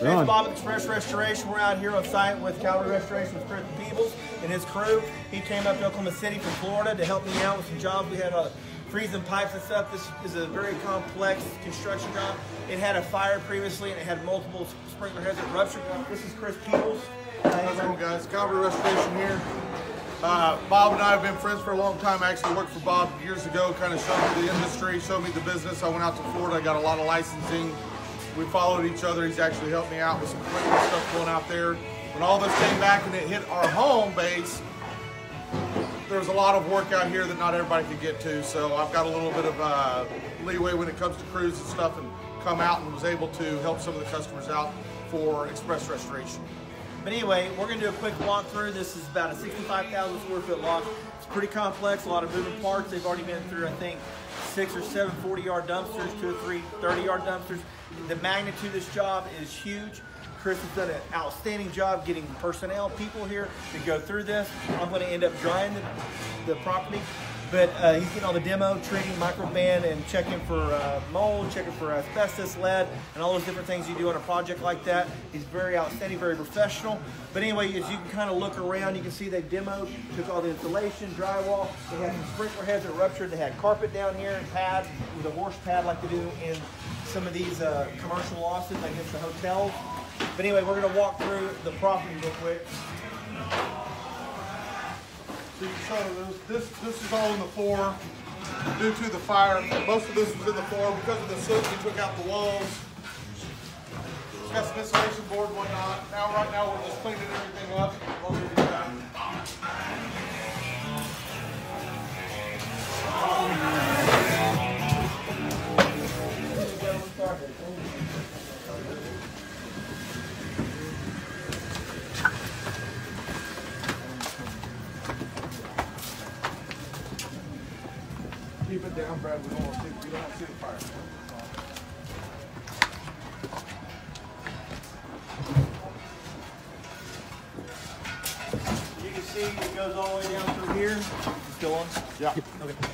It's Bob at Express Restoration. We're out here on site with Calvary Restoration with Chris Peebles and his crew. He came up to Oklahoma City from Florida to help me out with some jobs. We had uh, freezing pipes and stuff. This is a very complex construction job. It had a fire previously and it had multiple sprinkler heads that ruptured. This is Chris Peebles. How's it going, guys? Calvary Restoration here. Uh, Bob and I have been friends for a long time. I actually worked for Bob years ago, kind of showed me the industry, showed me the business. I went out to Florida, I got a lot of licensing. We followed each other. He's actually helped me out with some equipment stuff going out there. When all this came back and it hit our home base, there's a lot of work out here that not everybody could get to. So I've got a little bit of uh, leeway when it comes to crews and stuff and come out and was able to help some of the customers out for express restoration. But anyway, we're going to do a quick walkthrough. This is about a 65,000 square foot lot. It's pretty complex, a lot of moving parts. They've already been through, I think, six or seven 40 yard dumpsters, two or three 30 yard dumpsters. The magnitude of this job is huge. Chris has done an outstanding job getting personnel, people here to go through this. I'm going to end up drying the, the property. But uh, he's getting all the demo, treating, microban, and checking for uh, mold, checking for asbestos, lead, and all those different things you do on a project like that. He's very outstanding, very professional. But anyway, as you can kind of look around, you can see they demoed, took all the insulation, drywall. They had some sprinkler heads that ruptured. They had carpet down here and pad with a horse pad like they do in some of these uh, commercial I guess the hotels. But anyway, we're going to walk through the property real quick. So you show this, this, this is all in the floor due to the fire. Most of this was in the floor because of the soot. We took out the walls. It's got some insulation board and whatnot. Now, right now, we're just cleaning everything up. Keep it down, Brad. We don't want to see, the fire. You can see it goes all the way down through here. Still on? Yeah. Okay.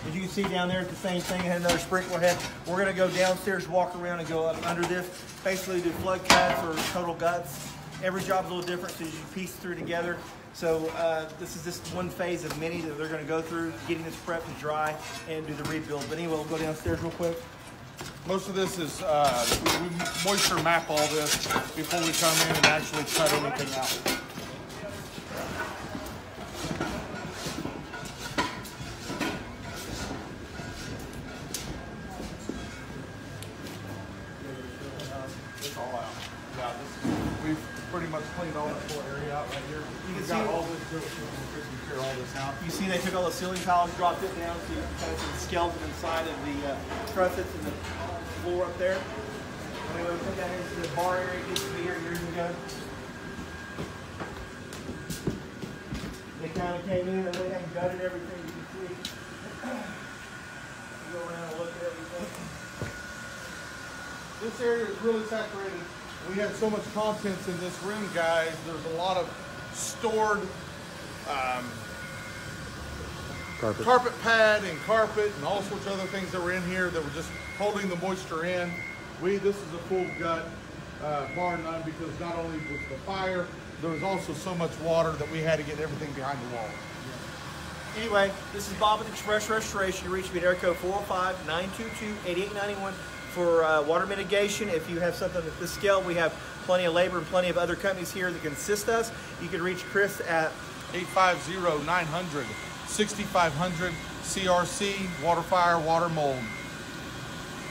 As you can see down there, it's the same thing. It had another sprinkler head. We're going to go downstairs, walk around, and go up under this. Basically, do flood cuts or total guts. Every job's a little different, so you piece through together. So uh, this is just one phase of many that they're going to go through, getting this prep to dry and do the rebuild. But anyway, we'll go downstairs real quick. Most of this is, uh, we moisture map all this before we come in and actually cut anything out. Pretty much cleaned all this whole area out right here. You can see- all this, can clear all this out. You see they took all the ceiling tiles, dropped it down, so you can kind of see the skeleton inside of the uh, trussets and the floor up there. Anyway, we put that into the bar area, used to be here years ago. They kind of came in and went and gutted everything you can see. Go around and look at everything. This area is really saturated. We had so much contents in this room, guys. There's a lot of stored um, Carpet. carpet pad and carpet and all sorts of other things that were in here that were just holding the moisture in. We this is a full gut, uh, bar none, because not only was the fire, there was also so much water that we had to get everything behind the wall. Anyway, this is Bob with Express Restoration. You reach me at area code 405-922-8891 for uh, water mitigation. If you have something at this scale, we have plenty of labor and plenty of other companies here that can assist us. You can reach Chris at 850-900-6500 CRC, water fire, water mold.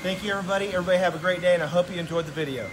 Thank you, everybody. Everybody have a great day, and I hope you enjoyed the video.